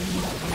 Inhibitor